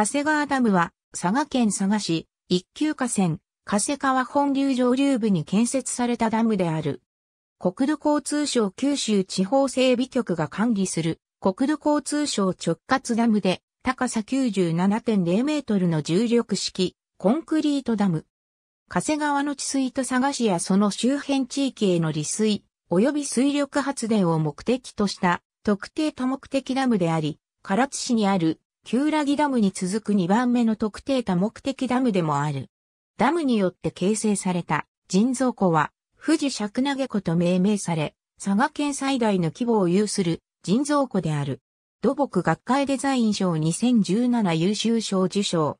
加瀬川ダムは、佐賀県佐賀市、一級河川、加瀬川本流上流部に建設されたダムである。国土交通省九州地方整備局が管理する国土交通省直轄ダムで高さ97.0メートルの重力式コンクリートダム。加瀬川の治水と佐賀市やその周辺地域への利水及び水力発電を目的とした特定多目的ダムであり、唐津市にある旧ラギダムに続く2番目の特定多目的ダムでもある。ダムによって形成された人造湖は富士尺投湖と命名され、佐賀県最大の規模を有する人造湖である。土木学会デザイン賞2017優秀賞受賞。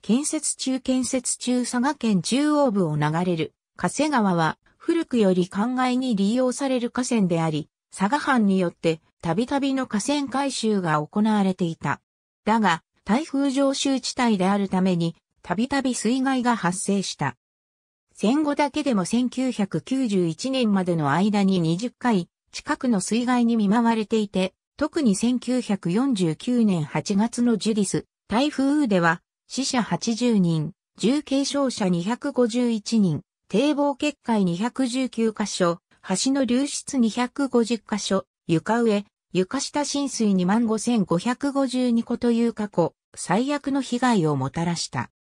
建設中建設中佐賀県中央部を流れる加瀬川は古くより灌漑に利用される河川であり、佐賀藩によってたびたびの河川改修が行われていた。だが、台風常習地帯であるために、たびたび水害が発生した。戦後だけでも1991年までの間に20回近くの水害に見舞われていて、特に1949年8月のジュディス、台風では死者80人、重軽傷者251人、堤防決壊219箇所、橋の流出250箇所、床上、床下浸水25,552個という過去、最悪の被害をもたらした。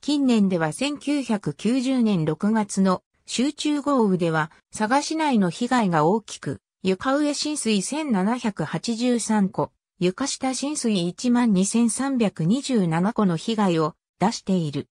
近年では1990年6月の集中豪雨では佐賀市内の被害が大きく、床上浸水1783個、床下浸水12,327個の被害を出している。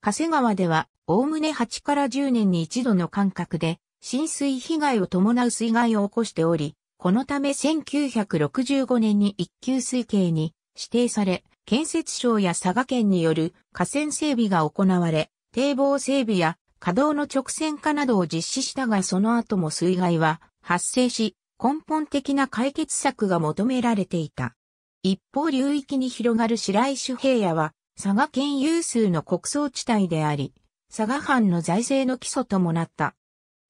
加瀬川では、おおむね8から10年に一度の間隔で、浸水被害を伴う水害を起こしており、このため1965年に一級水系に指定され、建設省や佐賀県による河川整備が行われ、堤防整備や稼働の直線化などを実施したがその後も水害は発生し、根本的な解決策が求められていた。一方流域に広がる白石平野は佐賀県有数の国葬地帯であり、佐賀藩の財政の基礎ともなった。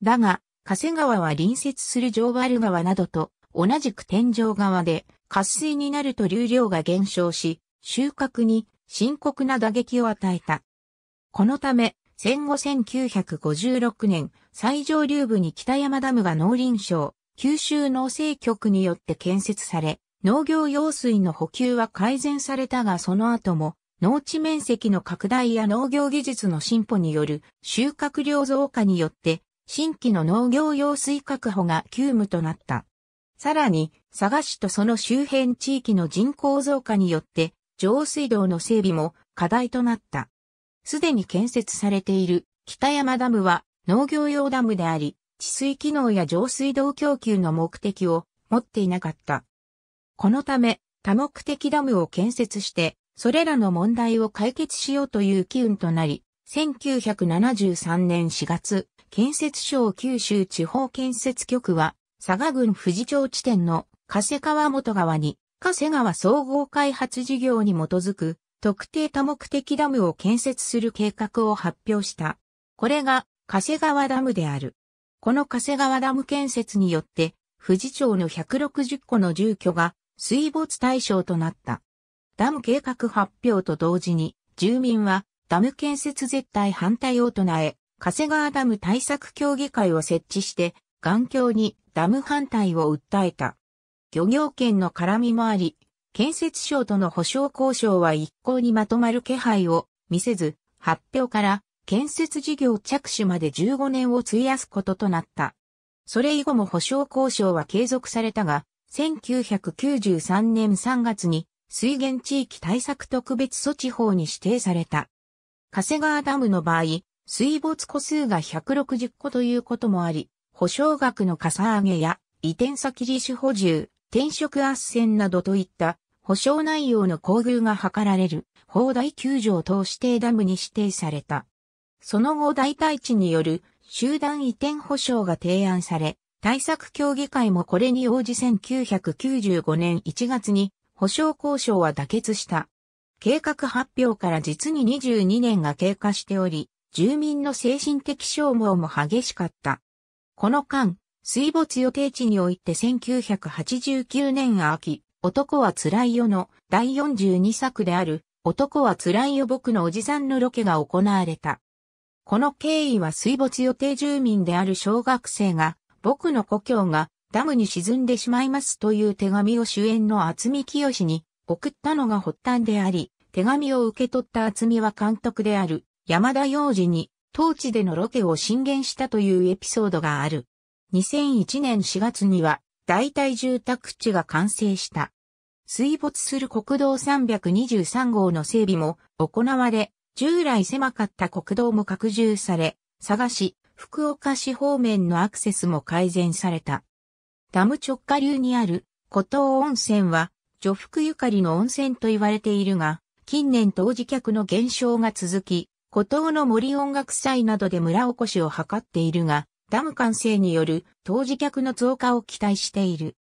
だが、加瀬川は隣接する上原川などと同じく天井川で渇水になると流量が減少し、収穫に深刻な打撃を与えた。このため、戦後1956年、最上流部に北山ダムが農林省、九州農政局によって建設され、農業用水の補給は改善されたがその後も農地面積の拡大や農業技術の進歩による収穫量増加によって新規の農業用水確保が急務となった。さらに、佐賀市とその周辺地域の人口増加によって、上水道の整備も課題となった。すでに建設されている北山ダムは農業用ダムであり、治水機能や上水道供給の目的を持っていなかった。このため、多目的ダムを建設して、それらの問題を解決しようという機運となり、1973年4月、建設省九州地方建設局は、佐賀郡富士町地点の加瀬川元川に、加瀬川総合開発事業に基づく特定多目的ダムを建設する計画を発表した。これが加瀬川ダムである。この加瀬川ダム建設によって、富士町の160個の住居が水没対象となった。ダム計画発表と同時に、住民はダム建設絶対反対を唱え、加瀬川ダム対策協議会を設置して、環境にダム反対を訴えた。漁業権の絡みもあり、建設省との保証交渉は一向にまとまる気配を見せず、発表から建設事業着手まで15年を費やすこととなった。それ以後も保証交渉は継続されたが、1993年3月に水源地域対策特別措置法に指定された。加瀬川ダムの場合、水没個数が160個ということもあり、保証額のかさ上げや移転先自主補充、転職斡旋などといった保証内容の厚遇が図られる砲台球場等指定ダムに指定された。その後大体地による集団移転保証が提案され、対策協議会もこれに応じ1995年1月に保証交渉は妥結した。計画発表から実に22年が経過しており、住民の精神的消耗も激しかった。この間、水没予定地において1989年秋、男は辛いよの第42作である男は辛いよ僕のおじさんのロケが行われた。この経緯は水没予定住民である小学生が、僕の故郷がダムに沈んでしまいますという手紙を主演の厚見清に送ったのが発端であり、手紙を受け取った厚見は監督である山田洋次に当地でのロケを進言したというエピソードがある。2001年4月には代替住宅地が完成した。水没する国道323号の整備も行われ、従来狭かった国道も拡充され、佐賀市、福岡市方面のアクセスも改善された。ダム直下流にある古東温泉は、女福ゆかりの温泉と言われているが、近年当時客の減少が続き、古東の森音楽祭などで村おこしを図っているが、ダム完成による当時客の増加を期待している。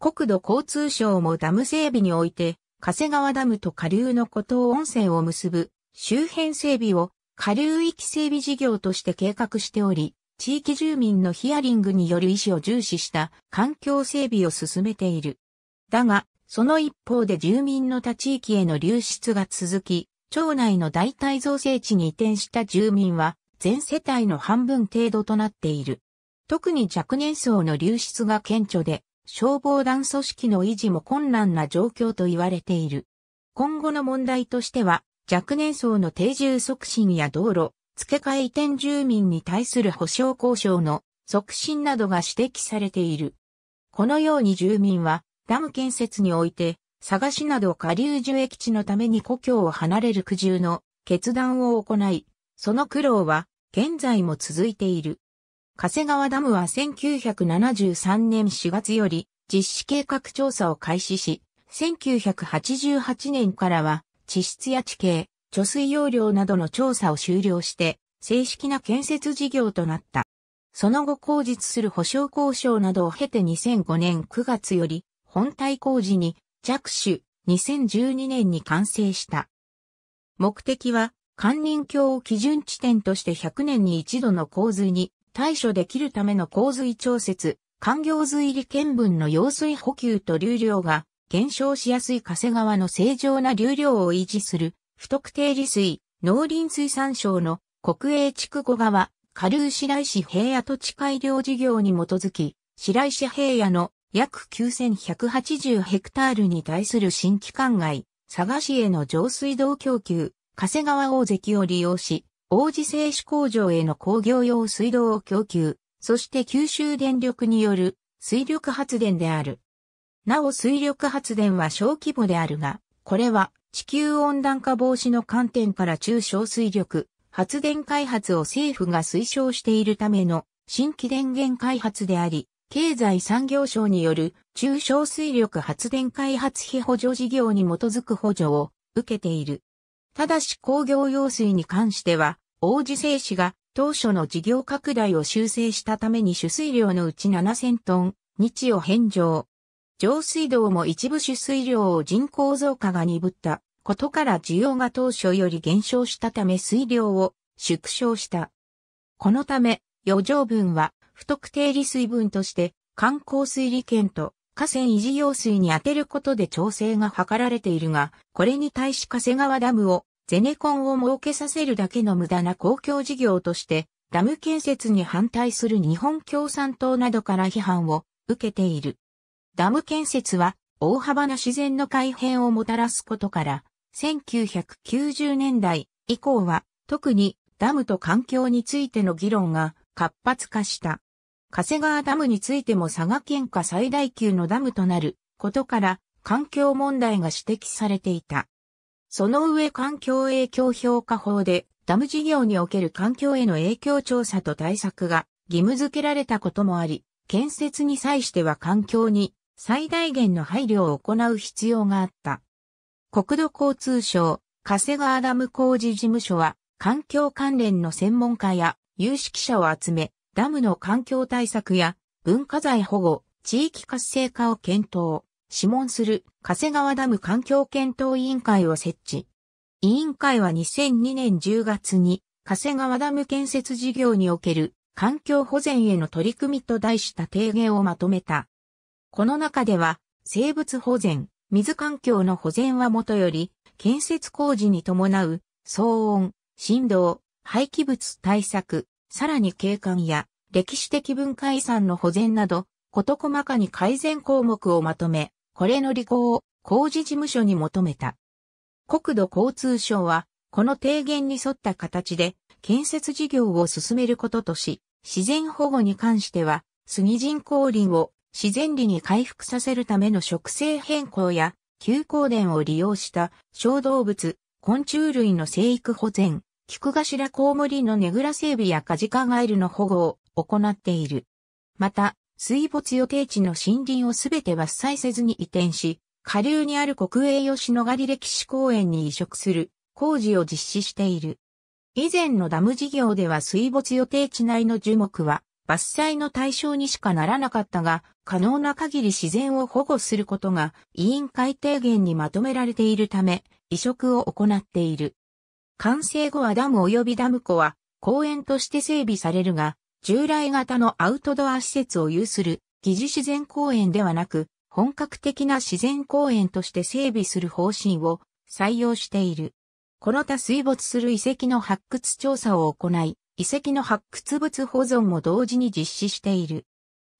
国土交通省もダム整備において、加瀬川ダムと下流の古東温泉を結ぶ周辺整備を下流域整備事業として計画しており、地域住民のヒアリングによる意思を重視した環境整備を進めている。だが、その一方で住民の他地域への流出が続き、町内の代替造成地に移転した住民は全世帯の半分程度となっている。特に若年層の流出が顕著で、消防団組織の維持も困難な状況と言われている。今後の問題としては、若年層の定住促進や道路、付け替え移転住民に対する保障交渉の促進などが指摘されている。このように住民はダム建設において、佐賀市など下流樹液地のために故郷を離れる苦渋の決断を行い、その苦労は現在も続いている。加瀬川ダムは1973年4月より実施計画調査を開始し、1988年からは地質や地形、貯水容量などの調査を終了して、正式な建設事業となった。その後後日する保証交渉などを経て2005年9月より本体工事に着手、2012年に完成した。目的は関林橋を基準地点として100年に一度の洪水に対処できるための洪水調節、環境水利見分の用水補給と流量が減少しやすい加瀬川の正常な流量を維持する不特定利水、農林水産省の国営地区後川、下流白石平野土地改良事業に基づき、白石平野の約9180ヘクタールに対する新規管外、佐賀市への上水道供給、加瀬川大関を利用し、王子製紙工場への工業用水道を供給、そして九州電力による水力発電である。なお水力発電は小規模であるが、これは地球温暖化防止の観点から中小水力発電開発を政府が推奨しているための新規電源開発であり、経済産業省による中小水力発電開発費補助事業に基づく補助を受けている。ただし工業用水に関しては、王子製紙が当初の事業拡大を修正したために取水量のうち7000トン、日を返上。上水道も一部取水量を人口増加が鈍ったことから需要が当初より減少したため水量を縮小した。このため、余剰分は不特定利水分として観光水利権と河川維持用水に当てることで調整が図られているが、これに対し加瀬川ダムをゼネコンを設けさせるだけの無駄な公共事業として、ダム建設に反対する日本共産党などから批判を受けている。ダム建設は大幅な自然の改変をもたらすことから、1990年代以降は特にダムと環境についての議論が活発化した。加瀬川ダムについても佐賀県下最大級のダムとなることから環境問題が指摘されていた。その上環境影響評価法でダム事業における環境への影響調査と対策が義務付けられたこともあり、建設に際しては環境に最大限の配慮を行う必要があった。国土交通省、加瀬川ダム工事事務所は環境関連の専門家や有識者を集め、ダムの環境対策や文化財保護、地域活性化を検討、諮問する加瀬川ダム環境検討委員会を設置。委員会は2002年10月に加瀬川ダム建設事業における環境保全への取り組みと題した提言をまとめた。この中では生物保全、水環境の保全はもとより、建設工事に伴う騒音、振動、廃棄物対策、さらに景観や歴史的文化遺産の保全など、事細かに改善項目をまとめ、これの履行を工事事務所に求めた。国土交通省は、この提言に沿った形で、建設事業を進めることとし、自然保護に関しては、杉人工林を自然林に回復させるための植生変更や、休耕田を利用した小動物、昆虫類の生育保全、菊頭コウモリのねぐら整備やカジカガエルの保護を行っている。また、水没予定地の森林をすべて伐採せずに移転し、下流にある国営吉野ヶ里歴史公園に移植する工事を実施している。以前のダム事業では水没予定地内の樹木は伐採の対象にしかならなかったが、可能な限り自然を保護することが委員会提言にまとめられているため、移植を行っている。完成後はダム及びダム湖は公園として整備されるが、従来型のアウトドア施設を有する疑似自然公園ではなく、本格的な自然公園として整備する方針を採用している。この他水没する遺跡の発掘調査を行い、遺跡の発掘物保存も同時に実施している。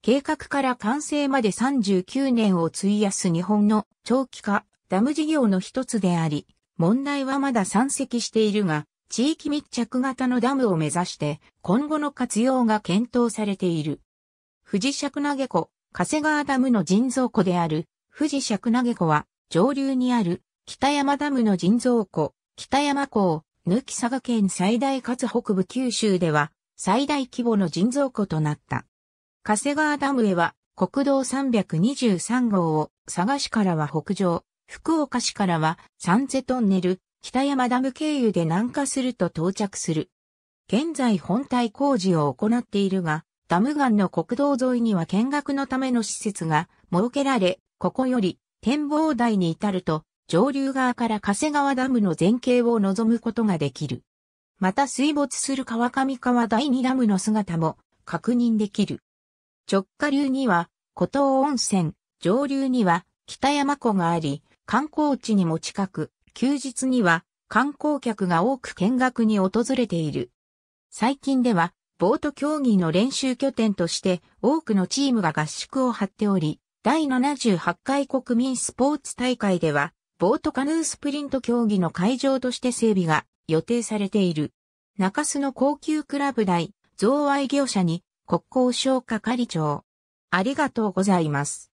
計画から完成まで39年を費やす日本の長期化ダム事業の一つであり、問題はまだ山積しているが、地域密着型のダムを目指して今後の活用が検討されている。富士尺投湖、加瀬川ダムの人造湖である富士尺投湖は上流にある北山ダムの人造湖、北山港、抜き佐賀県最大かつ北部九州では最大規模の人造湖となった。加瀬川ダムへは国道323号を佐賀市からは北上、福岡市からは三瀬トンネル、北山ダム経由で南下すると到着する。現在本体工事を行っているが、ダム岸の国道沿いには見学のための施設が設けられ、ここより展望台に至ると上流側から加瀬川ダムの前景を望むことができる。また水没する川上川第二ダムの姿も確認できる。直下流には古東温泉、上流には北山湖があり、観光地にも近く、休日には観光客が多く見学に訪れている。最近では、ボート競技の練習拠点として多くのチームが合宿を張っており、第78回国民スポーツ大会ではボートカヌースプリント競技の会場として整備が予定されている。中洲の高級クラブ代、贈賄業者に国交省係長。ありがとうございます。